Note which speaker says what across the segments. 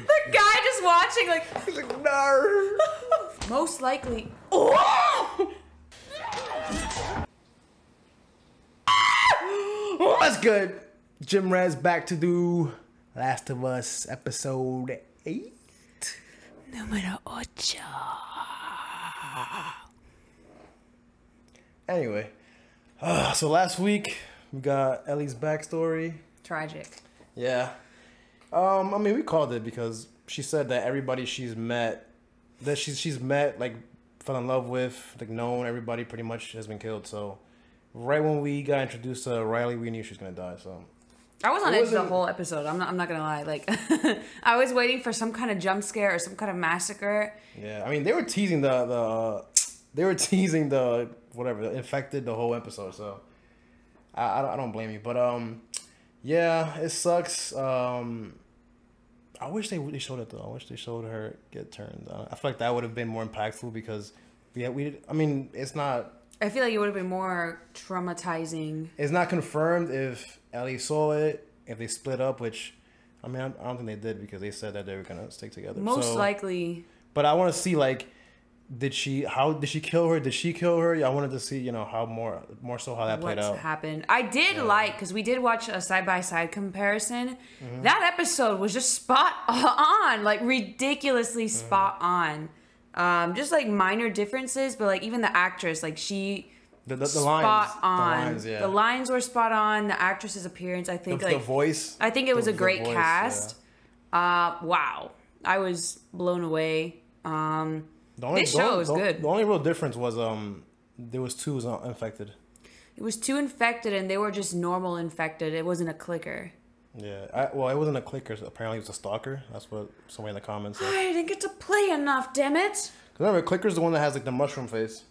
Speaker 1: the guy just watching, like,
Speaker 2: He's like, no.
Speaker 1: most likely. Oh!
Speaker 2: That's good. Jim Rez back to do Last of Us episode eight.
Speaker 1: Número ocho.
Speaker 2: Anyway, uh, so last week we got Ellie's backstory.
Speaker 1: Tragic.
Speaker 2: Yeah. Um, I mean, we called it because she said that everybody she's met, that she's she's met, like fell in love with, like known everybody pretty much has been killed. So, right when we got introduced to Riley, we knew she was gonna die. So,
Speaker 1: I was on
Speaker 2: It
Speaker 1: edge the whole episode. I'm not. I'm not gonna lie. Like, I was waiting for some kind of jump scare or some kind of massacre.
Speaker 2: yeah, I mean, they were teasing the the, uh, they were teasing the whatever the infected the whole episode. So, I I don't, I don't blame you, but um, yeah, it sucks. Um. I wish they they showed it though. I wish they showed her get turned. Uh, I feel like that would have been more impactful because we had, we. I mean, it's not
Speaker 1: I feel like it would have been more traumatizing.
Speaker 2: it's not confirmed if Ellie saw it if they split up, which I mean I, I don't think they did because they said that they were gonna stick together.
Speaker 1: Most
Speaker 2: So-
Speaker 1: likely,
Speaker 2: but I want to see like, did she how did she kill her? Did she kill her? I wanted to see you know how more more so how that played
Speaker 1: what's
Speaker 2: out.
Speaker 1: happened. I did like because we did watch a side by side comparison.
Speaker 2: Mm-hmm.
Speaker 1: That episode was just spot on, like ridiculously
Speaker 2: Mm-hmm.
Speaker 1: spot on. Um, just like minor differences, but like even the actress, like she
Speaker 2: the, the, the
Speaker 1: spot
Speaker 2: lines,
Speaker 1: on.
Speaker 2: the lines, yeah.
Speaker 1: The lines were spot on. The actress's appearance, I think,
Speaker 2: the
Speaker 1: like
Speaker 2: voice.
Speaker 1: I think it was
Speaker 2: the-
Speaker 1: a great
Speaker 2: voice,
Speaker 1: cast. Uh, wow, I was blown away. Um,
Speaker 2: The only,
Speaker 1: This show
Speaker 2: only-
Speaker 1: is
Speaker 2: the-
Speaker 1: good.
Speaker 2: The only real difference was um there was two uh, infected.
Speaker 1: it was too infected, and they were just normal infected. It wasn't a clicker.
Speaker 2: Yeah, I, well, it wasn't a clicker. Apparently, it was a stalker. That's what somebody in the comments said.
Speaker 1: I didn't get to play enough. Damn it!
Speaker 2: Remember, clicker's the one that has like the mushroom face.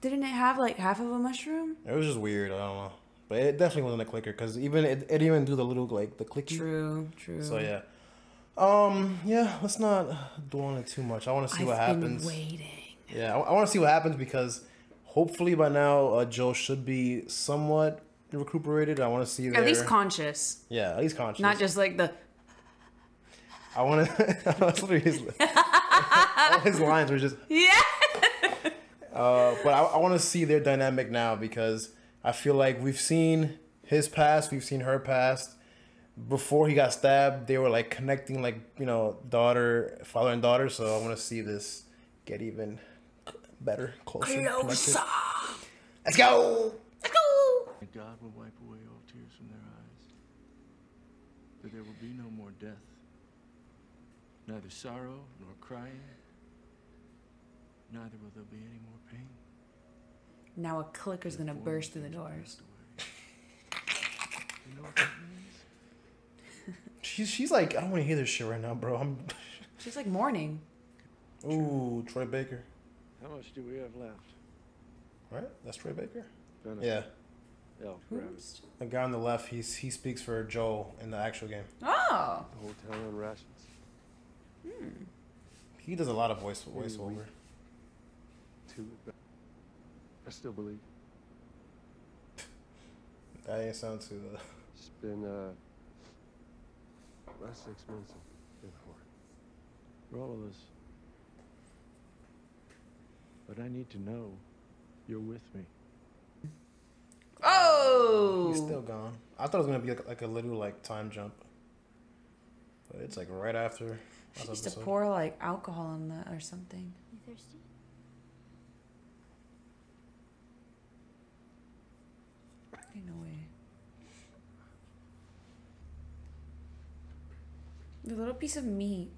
Speaker 1: Didn't it have like half of a mushroom?
Speaker 2: It was just weird. I don't know, but it definitely wasn't a clicker because even it, it didn't even do the little like the clicky.
Speaker 1: True, true.
Speaker 2: So yeah, um, yeah. Let's not dwell on it too much. I want to see
Speaker 1: I've
Speaker 2: what
Speaker 1: been
Speaker 2: happens.
Speaker 1: waiting.
Speaker 2: Yeah, I, I want to see what happens because hopefully by now uh, Joe should be somewhat recuperated. I want to see
Speaker 1: At
Speaker 2: their-
Speaker 1: least conscious,
Speaker 2: yeah, at least conscious.
Speaker 1: not just like the.
Speaker 2: I want to. His. all his lines were just.
Speaker 1: Yeah.
Speaker 2: Uh, but I, I want to see their dynamic now because I feel like we've seen his past, we've seen her past. Before he got stabbed, they were like connecting, like you know, daughter, father, and daughter. So I want to see this get even better, closer. connected.
Speaker 1: Closer.
Speaker 2: Let's go.
Speaker 1: Let's go.
Speaker 3: And God will wipe away all tears from their eyes. That there will be no more death, neither sorrow nor crying, neither will there be any more pain.
Speaker 1: Now a clicker's gonna burst through the
Speaker 3: things will
Speaker 1: doors.
Speaker 3: pass away. You know what that means?
Speaker 2: She's she's like, I don't want to hear this shit right now, bro. I'm.
Speaker 1: She's like mourning.
Speaker 2: Ooh, Troy Baker.
Speaker 4: How much do we have left?
Speaker 2: Right? That's Troy Baker.
Speaker 4: Benefit.
Speaker 2: Yeah,
Speaker 4: rabbits.
Speaker 2: the guy on the left. He's he speaks for Joel in the actual game.
Speaker 1: Oh.
Speaker 4: The whole town on rations.
Speaker 2: He does a lot of voice voiceover.
Speaker 4: Two. at. I still believe.
Speaker 2: That ain't sound too. Uh,
Speaker 4: It's been uh, last six months have been hard for all of us. But I need to know you're with me.
Speaker 1: Oh.
Speaker 2: He's still gone. I thought it was gonna be like, like a little like time jump, but it's like right after.
Speaker 1: She
Speaker 2: last
Speaker 1: used to pour like alcohol in that or something.
Speaker 5: You thirsty?
Speaker 1: Ain't no way. The little piece of meat.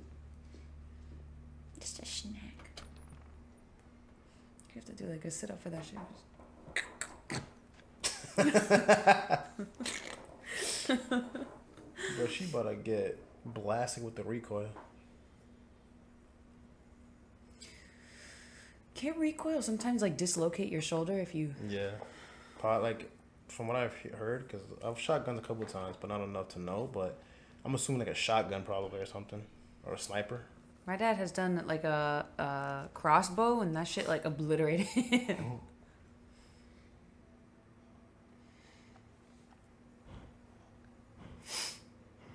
Speaker 1: Just a snack. You have to do like a sit up for that shit.
Speaker 2: Bro, she about to get blasted with the recoil.
Speaker 1: Can't recoil sometimes like dislocate your shoulder if you.
Speaker 2: Yeah, pot like from what I've heard, because I've shot guns a couple times, but not enough to know. But I'm assuming like a shotgun probably or something, or a sniper.
Speaker 1: My dad has done like a, a crossbow and that shit like obliterated him. Oh.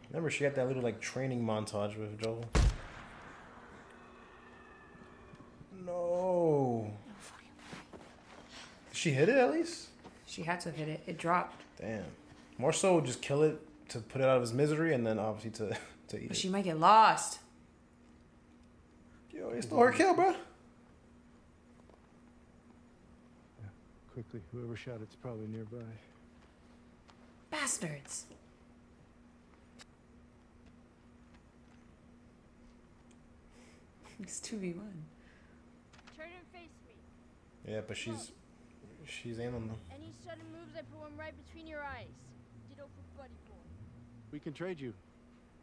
Speaker 2: Remember, she had that little like training montage with Joel. No. Did she hit it at least?
Speaker 1: She had to hit it. It dropped.
Speaker 2: Damn. More so, just kill it to put it out of his misery, and then obviously to to eat
Speaker 1: But
Speaker 2: it.
Speaker 1: she might get lost.
Speaker 2: Yo, it's still her kill, bro.
Speaker 4: Quickly, whoever shot it's probably nearby.
Speaker 1: Bastards. It's 2v1.
Speaker 5: Turn and face me.
Speaker 2: Yeah, but she's she's in on them.
Speaker 5: Any sudden moves, I put one right between your eyes. Ditto for Buddy Boy.
Speaker 4: We can trade you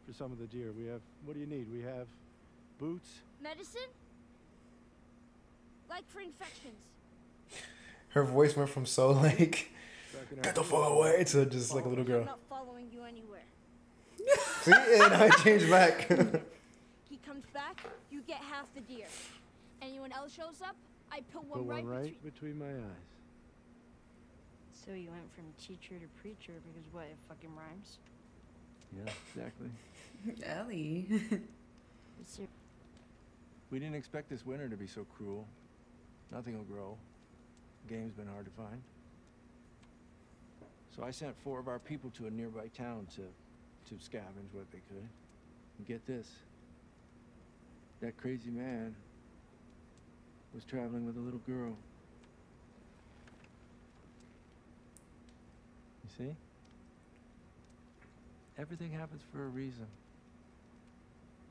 Speaker 4: for some of the deer. We have. What do you need? We have boots.
Speaker 5: Medicine? Like for infections.
Speaker 2: Her voice went from so like
Speaker 4: Tracking
Speaker 2: get
Speaker 4: our-
Speaker 2: the fuck away to just like a little girl.
Speaker 5: I'm not following you anywhere.
Speaker 2: See, and I changed back.
Speaker 5: He comes back, you get half the deer. Anyone else shows up, I put one
Speaker 4: Put
Speaker 5: right,
Speaker 4: one right
Speaker 5: between.
Speaker 4: between my eyes.
Speaker 5: So you went from teacher to preacher because what? It fucking rhymes.
Speaker 3: Yeah, exactly.
Speaker 1: Ellie.
Speaker 3: We didn't expect this winter to be so cruel. Nothing will grow. Game's been hard to find. So I sent four of our people to a nearby town to, to scavenge what they could. And get this. That crazy man was traveling with a little girl. You see? Everything happens for a reason.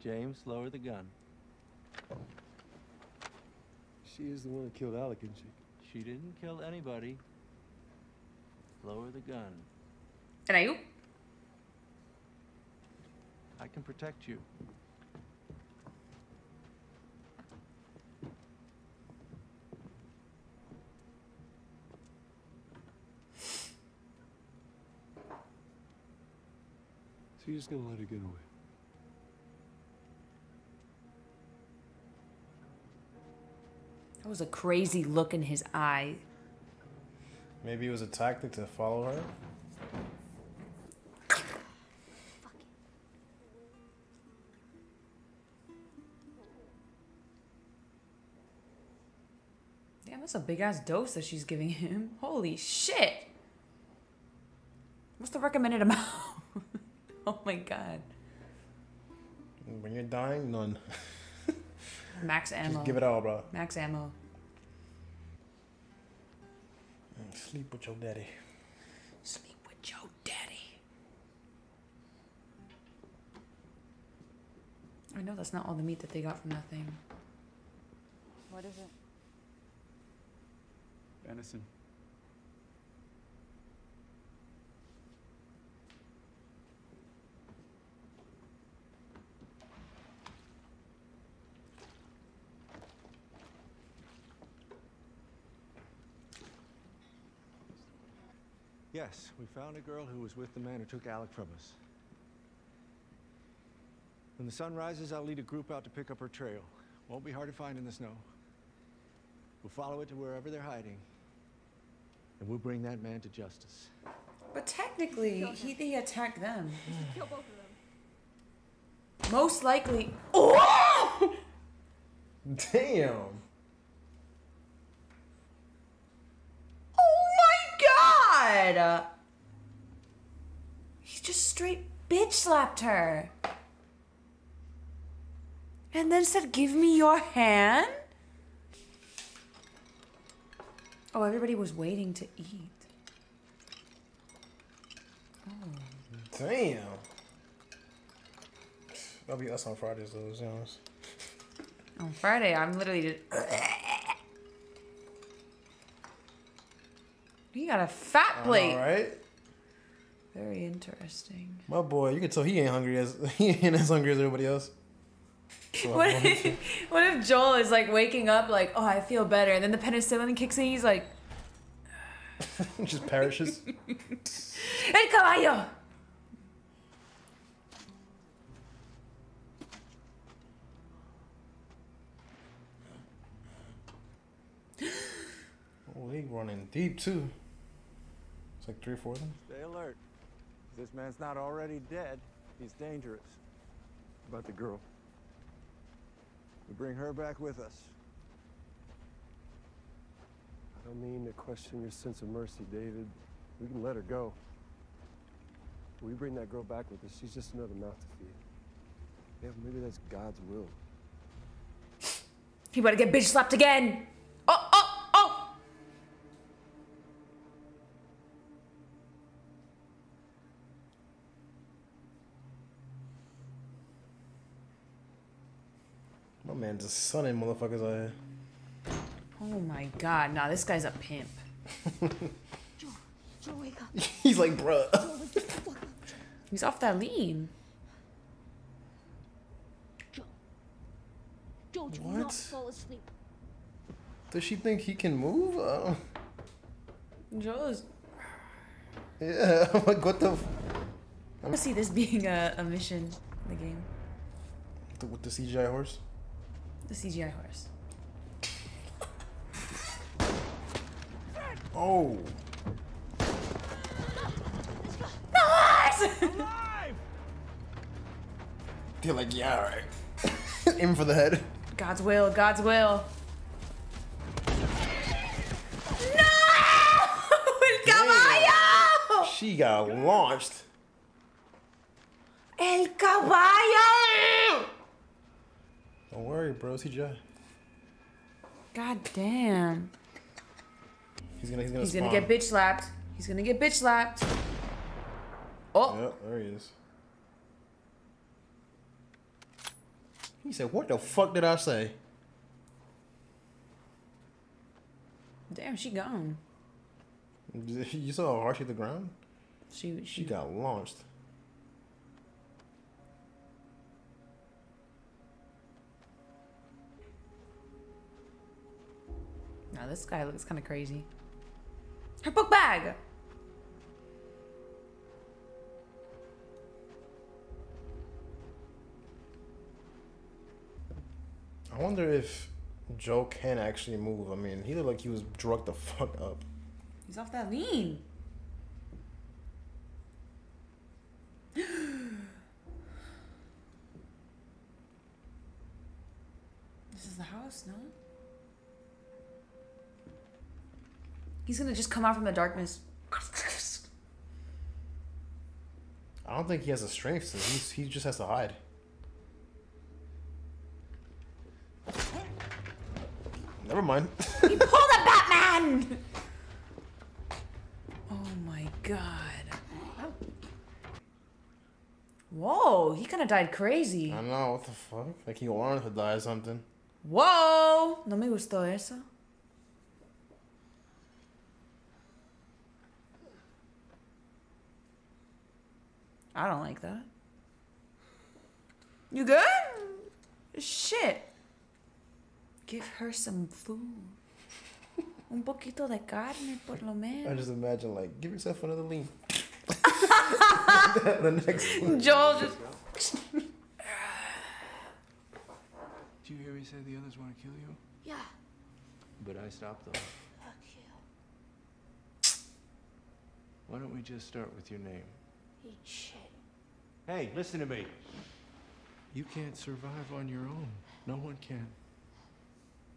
Speaker 3: James, lower the gun.
Speaker 4: She is the one that killed Alec, isn't she?
Speaker 3: She didn't kill anybody. Lower the gun.
Speaker 1: and are you?
Speaker 3: I can protect you.
Speaker 4: You're just gonna let her get away?
Speaker 1: That was a crazy look in his eye.
Speaker 2: Maybe it was a tactic to follow her.
Speaker 1: Damn, that's a big ass dose that she's giving him. Holy shit. What's the recommended amount? oh my god.
Speaker 2: When you're dying, none.
Speaker 1: Max ammo.
Speaker 2: Just give it all, bro.
Speaker 1: Max ammo.
Speaker 2: Sleep with your daddy.
Speaker 1: Sleep with your daddy. I know that's not all the meat that they got from that thing.
Speaker 5: What is it?
Speaker 6: Venison.
Speaker 3: Yes, we found a girl who was with the man who took Alec from us. When the sun rises, I'll lead a group out to pick up her trail. Won't be hard to find in the snow. We'll follow it to wherever they're hiding. And we'll bring that man to justice.
Speaker 1: But technically, he, he attacked them.
Speaker 5: Kill both of them.
Speaker 1: Most likely. Oh!
Speaker 2: Damn.
Speaker 1: Oh my god! Uh, he just straight bitch slapped her. And then said, Give me your hand? Oh, everybody was waiting to eat.
Speaker 2: Damn. That'll be us on Fridays, though, to be honest.
Speaker 1: On Friday, I'm literally just. He got a fat plate.
Speaker 2: right.
Speaker 1: Very interesting.
Speaker 2: My boy, you can tell he ain't hungry as he ain't as hungry as everybody else.
Speaker 1: What if, what if Joel is like waking up like, oh, I feel better, and then the penicillin kicks in, he's like,
Speaker 2: just perishes.
Speaker 1: El caballo!
Speaker 2: oh, he running deep too. It's like three or four of them.
Speaker 7: Stay alert. If this man's not already dead,
Speaker 3: He's dangerous. About the girl. We bring her back with us.
Speaker 4: I don't mean to question your sense of mercy, David. We can let her go. We bring that girl back with us. She's just another mouth to feed. Yeah, maybe that's God's will.
Speaker 1: He better get bitch slapped again.
Speaker 2: My man just sunning motherfuckers out here.
Speaker 1: Oh my god. Nah, this guy's a pimp.
Speaker 5: Joel, Joel, wake up.
Speaker 2: He's like, bruh.
Speaker 5: Joel, wake the fuck up.
Speaker 1: He's off that lean.
Speaker 5: Joel. Joel, do
Speaker 2: What?
Speaker 5: not fall asleep.
Speaker 2: Does she think he can move? Uh,
Speaker 1: Joel is.
Speaker 2: yeah. I'm like, what the? F-
Speaker 1: I want to see this being a, a mission in the game.
Speaker 2: the- with the CGI horse?
Speaker 1: The CGI horse.
Speaker 2: Oh.
Speaker 1: Nice!
Speaker 2: They're like, yeah, all right. Aim for the head.
Speaker 1: God's will, God's will. No! El caballo!
Speaker 2: She got launched.
Speaker 1: El caballo!
Speaker 2: Don't worry, bro. CGI.
Speaker 1: God damn.
Speaker 2: He's gonna. He's gonna.
Speaker 1: He's gonna get bitch slapped. He's gonna get bitch slapped. Oh,
Speaker 2: Yep, there he is. He said, "What the fuck did I say?"
Speaker 1: damn, she gone.
Speaker 2: You saw her hard she hit the ground?
Speaker 1: She
Speaker 2: She
Speaker 1: she
Speaker 2: got launched.
Speaker 1: This guy looks kind of crazy. Her book bag.
Speaker 2: I wonder if Joe can actually move. I mean, he looked like he was drugged the fuck up.
Speaker 1: He's off that lean. this is the house, no? He's gonna just come out from the darkness.
Speaker 2: I don't think he has the strength to. He's, he just has to hide. Never mind.
Speaker 1: He pulled a Batman! Oh my god. Whoa, he kind of died crazy.
Speaker 2: I don't know what the fuck. Like he wanted to die or something.
Speaker 1: Whoa! No me gustó eso. I don't like that. You good? Shit. Give her some food. Un poquito de carne, por lo menos.
Speaker 2: I just imagine like, give yourself another lean. the next one.
Speaker 1: Joel just.
Speaker 3: Did you hear me say the others want to kill you?
Speaker 5: Yeah,
Speaker 3: But I stopped them.
Speaker 5: fuck you.
Speaker 3: Why don't we just start with your name?
Speaker 5: Eat shit.
Speaker 3: Hey, listen to me. You can't survive on your own. No one can.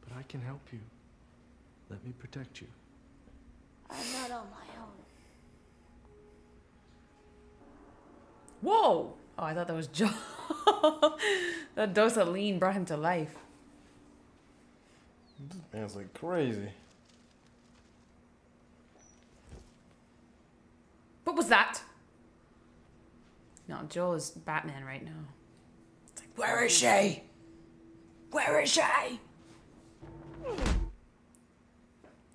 Speaker 3: But I can help you. Let me protect you.
Speaker 5: I'm not on my own.
Speaker 1: Whoa! Oh, I thought that was Joel. that dose of lean brought him to life.
Speaker 2: Man's like crazy.
Speaker 1: What was that? No, Joel is Batman right now. It's like, where is she? Where is she?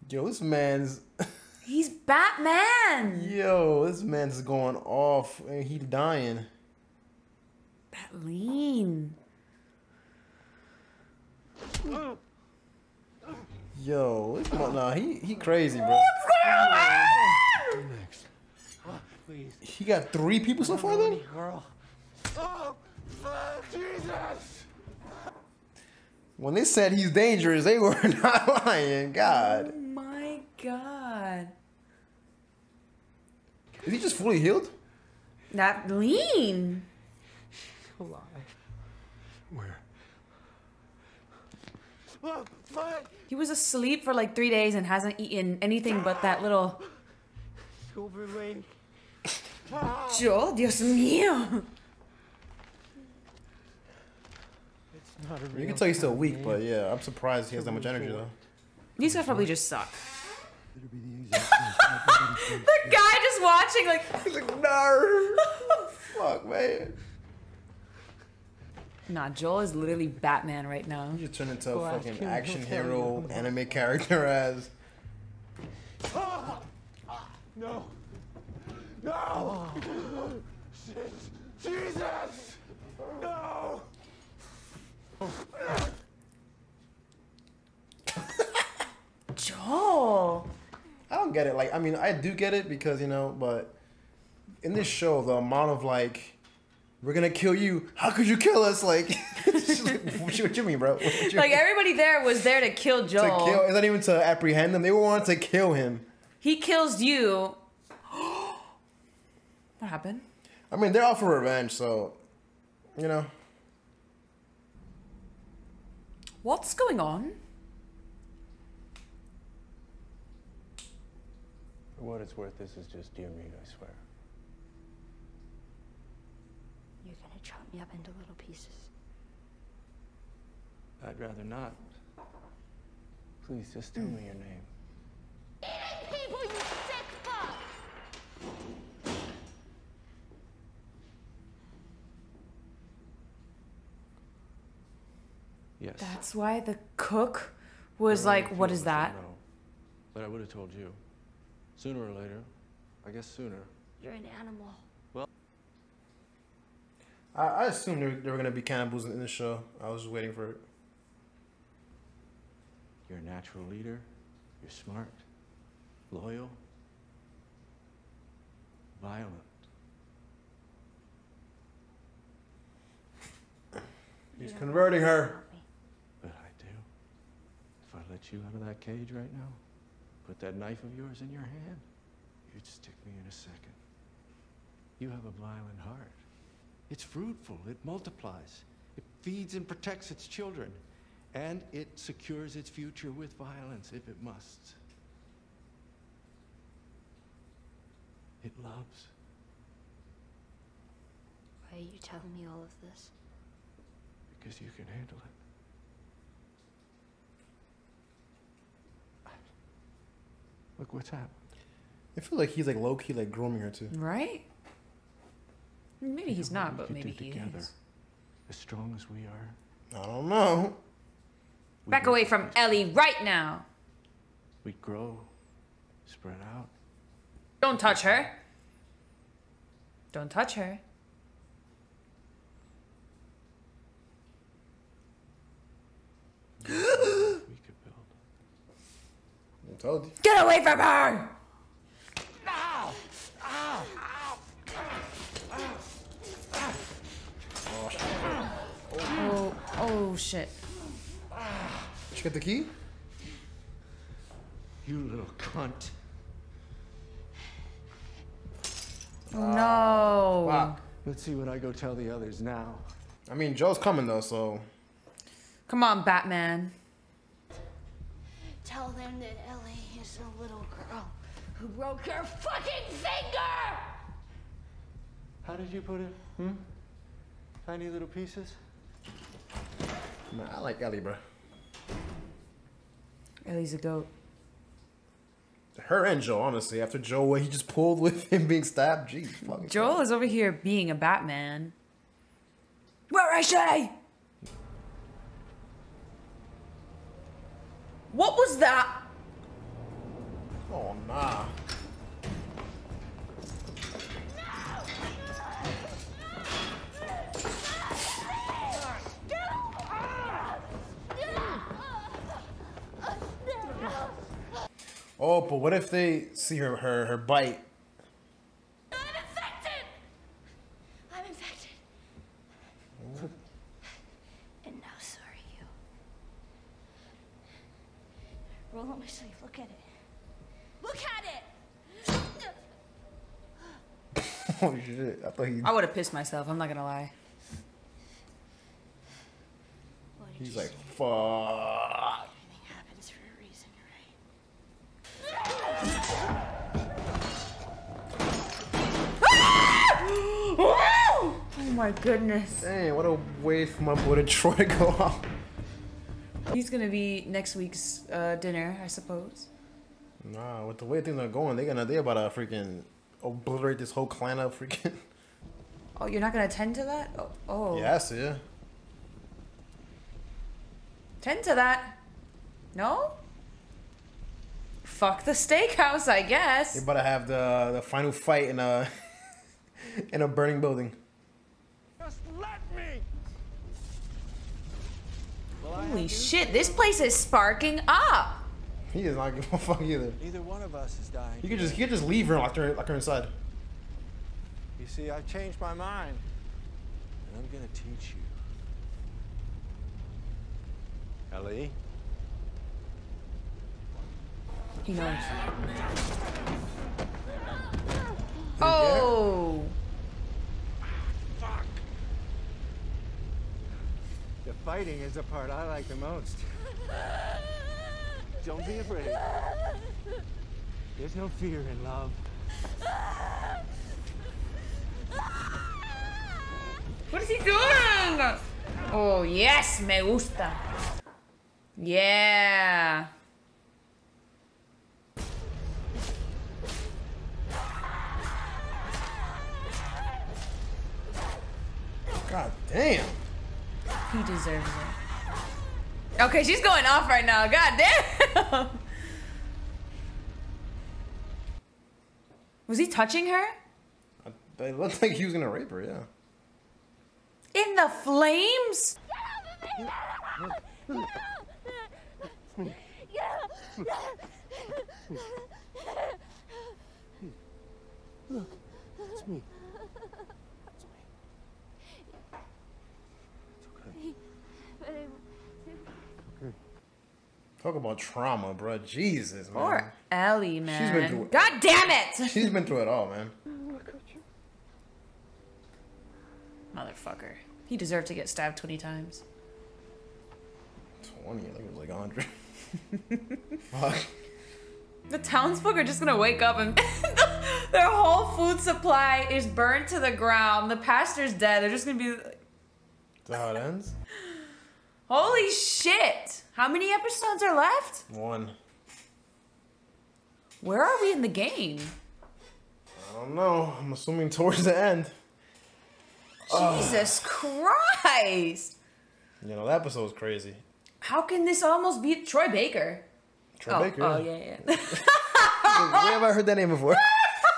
Speaker 2: Yo, this man's
Speaker 1: He's Batman.
Speaker 2: yo, this man's going off and he dying.
Speaker 1: That lean.
Speaker 2: Yo, this nah, he he crazy, bro.
Speaker 3: Next. Please.
Speaker 2: He got three people so far though.
Speaker 3: Girl. Oh, Jesus!
Speaker 2: When they said he's dangerous, they were not lying. God,
Speaker 1: Oh my god.
Speaker 2: is he just fully healed?
Speaker 1: That lean.
Speaker 6: alive.
Speaker 4: Where?
Speaker 6: Look, look!
Speaker 1: He was asleep for like three days and hasn't eaten anything but that little.
Speaker 6: Silver Lake.
Speaker 1: Joel, Dios mío.
Speaker 6: It's not a
Speaker 2: You can tell he's still weak, but yeah, I'm surprised he has that much energy though.
Speaker 1: These guys probably just suck.
Speaker 4: The exact same type
Speaker 1: The guy just watching, like,
Speaker 2: He's like, no. Fuck, man.
Speaker 1: nah, Joel is literally Batman right now.
Speaker 2: You turn into a
Speaker 6: ask
Speaker 2: fucking action
Speaker 6: he'll tell you.
Speaker 2: hero anime character as.
Speaker 4: Ah, ah, no! No! Shit! Jesus! No!
Speaker 1: Joel.
Speaker 2: I don't get it. Like, I mean, I do get it because you know, but in this show, the amount of like, we're gonna kill you. How could you kill us? Like, like, what, you, what you mean, bro? What you
Speaker 1: Like
Speaker 2: mean?
Speaker 1: everybody there was there to kill Joel.
Speaker 2: to kill. It's not even to apprehend them. They wanted to kill him.
Speaker 1: He kills you. what happened?
Speaker 2: I mean, they're out for revenge, so you know.
Speaker 1: What's going on?
Speaker 3: For what it's worth, this is just deer meat, I swear.
Speaker 5: You're gonna chop me up into little pieces.
Speaker 3: I'd rather not. Please, just tell me your name.
Speaker 5: People, you sick fuck!
Speaker 3: Yes.
Speaker 1: That's why the cook was like,
Speaker 3: only a
Speaker 1: "What
Speaker 3: few
Speaker 1: is
Speaker 3: of us
Speaker 1: that?"
Speaker 3: know. But I would have told you. Sooner or later. I guess sooner.
Speaker 5: You're an animal.
Speaker 2: I, I assumed there, there were gonna be cannibals in the show. I was just waiting for it.
Speaker 3: You're a natural leader. You're smart. Loyal. Violent.
Speaker 2: He's converting her.
Speaker 5: Help me.
Speaker 3: But I do. Let you out of that cage right now, put that knife of yours in your hand, you'd stick me in a second. You have a violent heart. It's fruitful, it multiplies, it feeds and protects its children, and it secures its future with violence if it must. It loves.
Speaker 5: Why are you telling me all of this?
Speaker 3: because you can handle it. Look what's happened.
Speaker 2: I feel like he's like low key like grooming her too.
Speaker 1: Right? Maybe he's
Speaker 3: You know what
Speaker 1: not, but
Speaker 3: could
Speaker 1: maybe he
Speaker 3: together.
Speaker 1: is.
Speaker 3: As strong as we are.
Speaker 2: I don't know.
Speaker 3: we'd
Speaker 1: Back away from. Ellie right now.
Speaker 3: We'd grow, spread out.
Speaker 1: Don't touch her. Don't touch her.
Speaker 3: we could build.
Speaker 2: I told you.
Speaker 1: Get away from her! Oh, oh shit.
Speaker 2: Did you get the key?
Speaker 3: You little cunt.
Speaker 1: Oh no.
Speaker 2: Fuck.
Speaker 3: Let's see what I go tell the others now.
Speaker 2: I mean, Joe's coming though, so
Speaker 1: Come on, Batman.
Speaker 5: Tell them that Ellie is a little girl who broke her fucking finger!
Speaker 3: How did you put it? Hmm? Tiny little pieces?
Speaker 2: man, I like Ellie, bro.
Speaker 1: Ellie's a goat.
Speaker 2: Her and Joe, honestly. After Joe, what he just pulled with him being stabbed, jeez, fucking.
Speaker 1: Joel is over here being a Batman. Where is she? What was that?
Speaker 2: Oh nah. Oh, but what if they see her her her bite?
Speaker 5: I'm infected! I'm infected. and now so are you. Roll up my sleeve. Look at it. Look at it!
Speaker 2: I thought he.
Speaker 1: I would have pissed myself. I'm not gonna lie.
Speaker 2: He's like, fuck.
Speaker 5: Everything happens for a reason, right?
Speaker 1: Oh my goodness.
Speaker 2: Dang, what a way for my boy to Troy to go out.
Speaker 1: He's gonna be next week's uh, dinner, I suppose.
Speaker 2: Nah, with the way things are going, they're gonna they about to freaking obliterate this whole clan of freaking.
Speaker 1: Oh, you're not gonna tend to that? Oh, oh.
Speaker 2: Yes, yeah.
Speaker 1: Tend to that. No? Fuck the steakhouse, I
Speaker 2: They
Speaker 1: guess.
Speaker 2: about to have the the final fight in a in a burning building.
Speaker 6: Just let me!
Speaker 1: Holy shit, this place is sparking up.
Speaker 2: He is not giving a fuck either.
Speaker 3: Neither one of us is dying.
Speaker 2: You could just he could just leave her and lock her lock her inside.
Speaker 3: See, I've changed my mind. And I'm gonna teach you. Ellie?
Speaker 1: He knows. Oh. Fuck.
Speaker 3: The fighting is the part I like the most. Don't be afraid. There's no fear in love.
Speaker 1: What is he doing? Oh, yes, me gusta. Yeah.
Speaker 2: God damn.
Speaker 1: He deserves it. Okay, she's going off right now. God damn. Was he touching her?
Speaker 2: It looked like he was gonna rape her. Yeah.
Speaker 1: In the flames?
Speaker 4: It's me.
Speaker 5: But I,
Speaker 2: Talk about trauma, bro. Jesus, man.
Speaker 1: Poor Ellie, man.
Speaker 2: been through-
Speaker 1: God damn it!
Speaker 2: She's been through it all, man.
Speaker 1: He deserved to get stabbed 20 times.
Speaker 2: Twenty, I think it was like hundred. Fuck.
Speaker 1: The townsfolk are just gonna wake up and their whole food supply is burned to the ground. The pastor's dead. They're just gonna be like,
Speaker 2: Is that how it ends?
Speaker 1: holy shit! How many episodes are left?
Speaker 2: One.
Speaker 1: Where are we in the game?
Speaker 2: I don't know. I'm assuming towards the end.
Speaker 1: Jesus Christ!
Speaker 2: You know, that episode was crazy.
Speaker 1: How can this almost be Troy Baker?
Speaker 2: Troy
Speaker 1: oh,
Speaker 2: Baker.
Speaker 1: oh yeah, yeah.
Speaker 2: Where have I heard that name before?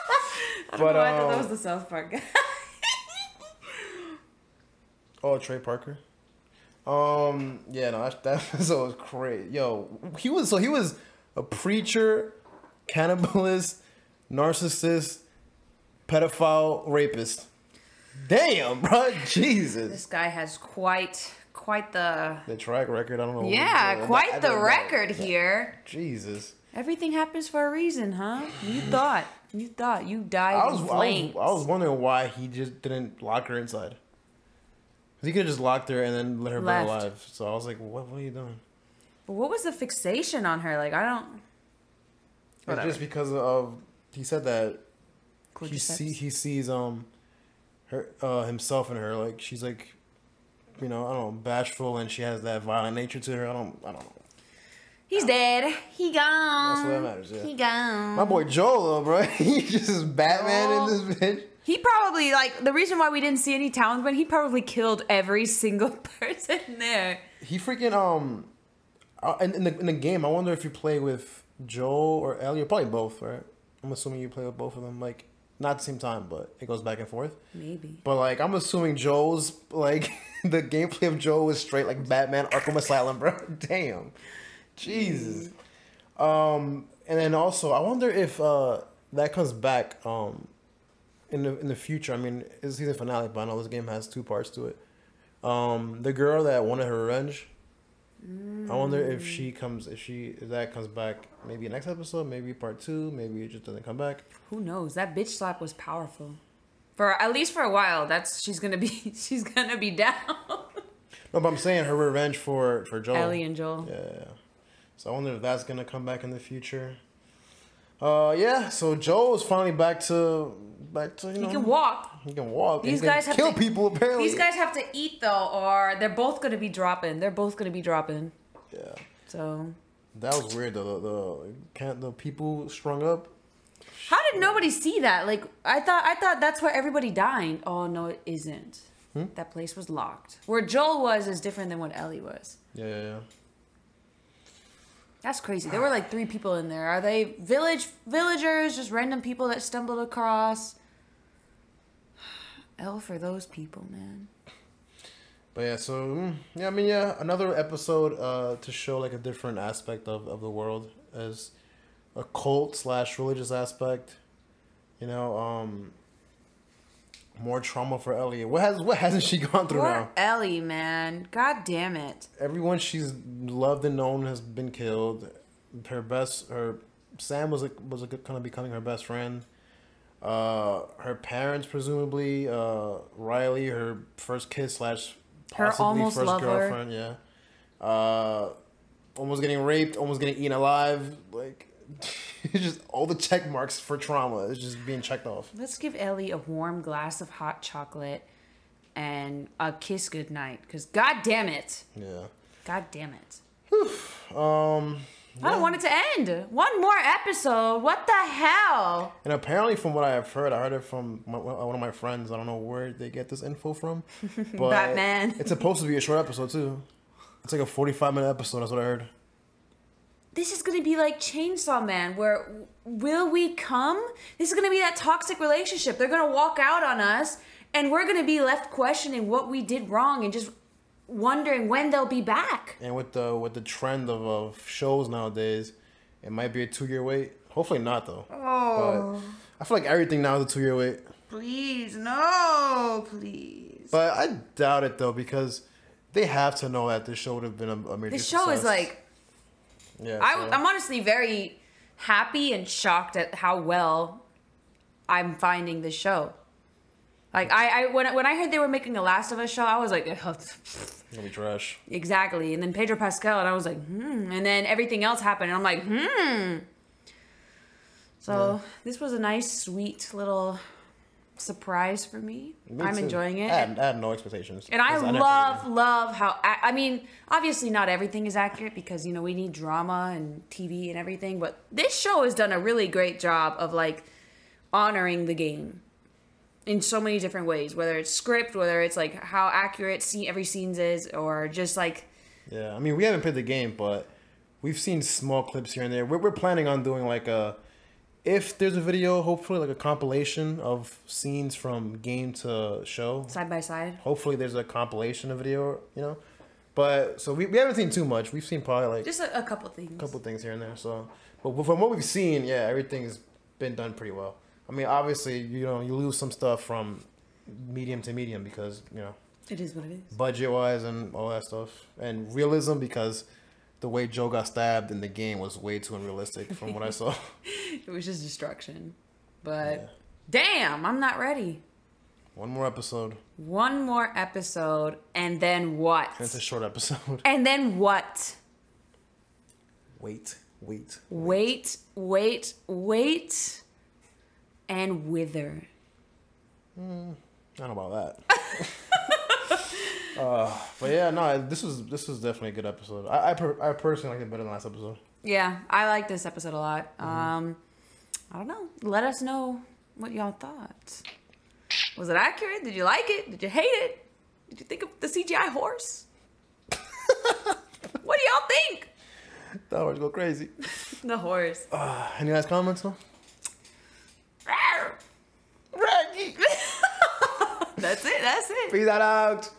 Speaker 2: but
Speaker 1: oh, I thought that was
Speaker 2: um,
Speaker 1: the South Park guy.
Speaker 2: oh, Trey Parker. Um, yeah, no, that, that episode was crazy. Yo, he was so he was a preacher, cannibalist, narcissist, pedophile, rapist. Damn, bro, Jesus.
Speaker 1: this guy has quite, quite the.
Speaker 2: The track record, I don't know.
Speaker 1: Yeah. Quite the
Speaker 2: don't know.
Speaker 1: record here.
Speaker 2: Jesus.
Speaker 1: Everything happens for a reason, huh? You thought. You thought. You died
Speaker 2: I was,
Speaker 1: in
Speaker 2: I was,
Speaker 1: flames.
Speaker 2: I was wondering why he just didn't lock her inside. He could have just locked her and then let her burn alive. So I was like, what, what are you doing?
Speaker 1: But what was the fixation on her? Like, I don't. Whatever.
Speaker 2: It's just because of he said that he see he sees um her uh himself and her like she's like you know I don't know bashful and she has that violent nature to her. I don't I don't know.
Speaker 1: He's dead. He gone.
Speaker 2: That's what matters, yeah.
Speaker 1: He gone.
Speaker 2: My boy Joel though, bro, he just is Batman in this bitch.
Speaker 1: He probably like the reason why we didn't see any townsmen. He probably killed every single person there.
Speaker 2: He freaking um, uh, in, in the in the game. I wonder if you play with Joel or Ellie, or probably both, right? I'm assuming you play with both of them, like not the same time, but it goes back and forth.
Speaker 1: Maybe.
Speaker 2: But like, I'm assuming Joe's like the gameplay of Joe was straight like Batman Arkham Asylum, bro. Damn, Jesus. Um, and then also, I wonder if uh that comes back um in the in the future. I mean, it's season finale, but I know this game has two parts to it. Um, the girl that wanted her revenge. I wonder if she comes, if she if that comes back, maybe next episode, maybe part two, maybe it just doesn't come back.
Speaker 1: Who knows? That bitch slap was powerful. For at least for a while, that's she's gonna be she's gonna be down.
Speaker 2: No, but I'm saying her revenge for for Joel.
Speaker 1: Ellie and Joel.
Speaker 2: Yeah. So I wonder if that's gonna come back in the future. Uh, yeah. So Joel is finally back to to you know
Speaker 1: He can walk.
Speaker 2: He can walk.
Speaker 1: These
Speaker 2: he can
Speaker 1: guys have
Speaker 2: kill
Speaker 1: to-
Speaker 2: people apparently.
Speaker 1: These guys have to eat though, or they're both gonna be dropping. They're both gonna be dropping.
Speaker 2: Yeah.
Speaker 1: So
Speaker 2: That was weird though. The, the can't the people strung up.
Speaker 1: how did nobody see that? Like I thought, I thought that's where everybody died. Oh no, it isn't.
Speaker 2: Hmm?
Speaker 1: That place was locked. Where Joel was is different than what Ellie was.
Speaker 2: Yeah, yeah, yeah.
Speaker 1: That's crazy. There were like three people in there. Are they village villagers, just random people that stumbled across? L for those people, man.
Speaker 2: But yeah, so mm, yeah, I mean, yeah, another episode uh, to show like a different aspect of, of the world as a cult slash religious aspect. You know, um, more trauma for Ellie. What has what hasn't she gone through
Speaker 1: Poor
Speaker 2: now?
Speaker 1: Ellie, man. God damn it.
Speaker 2: Everyone she's loved and known has been killed. Her best, her Sam was a, was a kind of becoming her best friend. Uh, her parents presumably, uh, Riley, her first kiss slash possibly first
Speaker 1: lover.
Speaker 2: girlfriend, yeah. Uh, almost getting raped, almost getting eaten alive. Like, it's just all the check marks for trauma is just being checked off.
Speaker 1: Let's give Ellie a warm glass of hot chocolate and a kiss goodnight. Because god damn it.
Speaker 2: Yeah.
Speaker 1: God damn it.
Speaker 2: Um,
Speaker 1: I don't want it to end. One more episode. What the hell?
Speaker 2: And apparently, from what I have heard, I heard it from my, one of my friends. I don't know where they get this info from, but
Speaker 1: Batman.
Speaker 2: It's supposed to be a short episode too. It's like a forty-five minute episode. That's what I heard.
Speaker 1: This is gonna be like Chainsaw Man, where will we come? This is gonna be that toxic relationship. They're gonna walk out on us, and we're gonna be left questioning what we did wrong and just wondering when they'll be back.
Speaker 2: And with the with the trend of, of shows nowadays, it might be a two-year wait. Hopefully not though. Oh. But I feel like everything now is a two-year wait.
Speaker 1: Please, no, please.
Speaker 2: But I doubt it though because they have to know that this show would have been a, a major.
Speaker 1: This show is like
Speaker 2: Yeah.
Speaker 1: I,
Speaker 2: so-
Speaker 1: I'm honestly very happy and shocked at how well I'm finding this show. Like I, I when when I heard they were making a Last of Us show, I was like,
Speaker 2: It's gonna be trash.
Speaker 1: exactly. And then Pedro Pascal, and I was like, hmm. And then everything else happened, and I'm like, hmm. So this was a nice, sweet little surprise for me.
Speaker 2: Me
Speaker 1: I'm
Speaker 2: too.
Speaker 1: enjoying it.
Speaker 2: I had, I had no expectations.
Speaker 1: And I,
Speaker 2: never-
Speaker 1: love, love how. I I mean, obviously, not everything is accurate because you know we need drama and TV and everything. But this show has done a really great job of like honoring the game in so many different ways. Whether it's script, whether it's like how accurate scene every scenes is, or just like
Speaker 2: Yeah, I mean, we haven't played the game, but we've seen small clips here and there. We're, we're planning on doing like a, if there's a video, hopefully like a compilation of scenes from game to show.
Speaker 1: side by side.
Speaker 2: Hopefully, there's a compilation of video, you know. But so we, we haven't seen too much. We've seen probably like
Speaker 1: Just a, a couple things.
Speaker 2: a couple things here and there. So, but from what we've seen, yeah, everything's been done pretty well. I mean, obviously, you know, you lose some stuff from medium to medium because you know
Speaker 1: It is what it is.
Speaker 2: budget wise and all that stuff, and realism because the way Joe got stabbed in the game was way too unrealistic from what I saw.
Speaker 1: It was just destruction. But
Speaker 2: Yeah.
Speaker 1: damn, I'm not ready.
Speaker 2: One more episode,
Speaker 1: One more episode, and then what?
Speaker 2: it's a short episode.
Speaker 1: And then what?
Speaker 2: Wait, wait.
Speaker 1: Wait, wait, wait, and wither.
Speaker 2: I don't know about that. uh, but yeah, no, this was this was definitely a good episode. I I, per, I personally liked it better than last episode.
Speaker 1: Yeah, I like this episode a lot. Um, I don't know. Let us know what y'all thought. Was it accurate? Did you like it? Did you hate it? Did you think of the CGI horse? what do y'all think?
Speaker 2: That horse go crazy.
Speaker 1: The horse.
Speaker 2: Uh, any last comments? though?
Speaker 1: That's it. That's it.
Speaker 2: peace out.